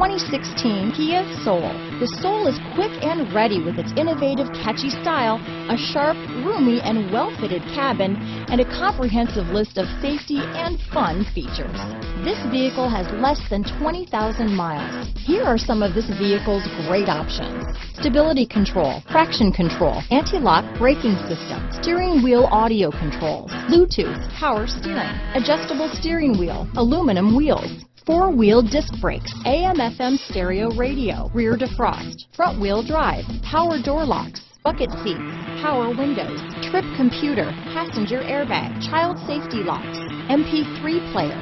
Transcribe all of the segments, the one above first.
2016 Kia Soul. The Soul is quick and ready with its innovative, catchy style, a sharp, roomy, and well-fitted cabin, and a comprehensive list of safety and fun features. This vehicle has less than 20,000 miles. Here are some of this vehicle's great options. Stability control, traction control, anti-lock braking system, steering wheel audio controls, Bluetooth, power steering, adjustable steering wheel, aluminum wheels, four-wheel disc brakes, AM-FM stereo radio, rear defrost, front-wheel drive, power door locks, bucket seats, power windows, trip computer, passenger airbag, child safety locks, MP3 player.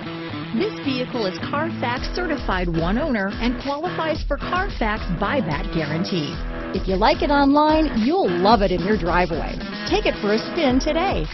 This vehicle is Carfax certified one owner and qualifies for Carfax buyback guarantee. If you like it online, you'll love it in your driveway. Take it for a spin today.